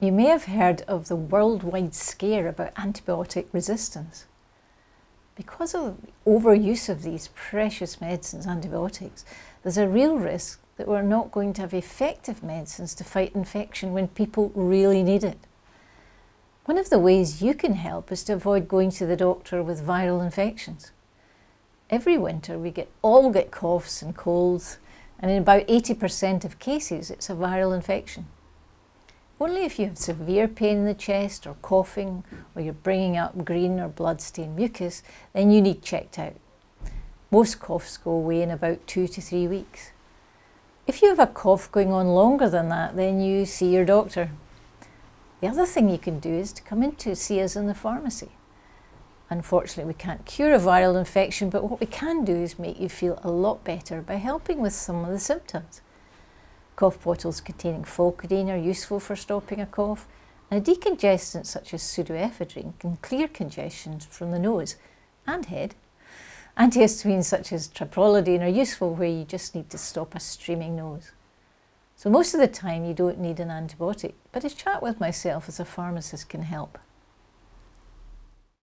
You may have heard of the worldwide scare about antibiotic resistance. Because of the overuse of these precious medicines, antibiotics, there's a real risk that we're not going to have effective medicines to fight infection when people really need it. One of the ways you can help is to avoid going to the doctor with viral infections. Every winter we get all get coughs and colds and in about 80% of cases it's a viral infection. Only if you have severe pain in the chest or coughing or you're bringing up green or blood-stained mucus, then you need checked out. Most coughs go away in about two to three weeks. If you have a cough going on longer than that, then you see your doctor. The other thing you can do is to come in to see us in the pharmacy. Unfortunately, we can't cure a viral infection, but what we can do is make you feel a lot better by helping with some of the symptoms. Cough bottles containing Pholcodine are useful for stopping a cough, and a decongestant such as pseudoephedrine can clear congestion from the nose and head. Antihistamines such as triprolidine are useful where you just need to stop a streaming nose. So most of the time you don't need an antibiotic, but a chat with myself as a pharmacist can help.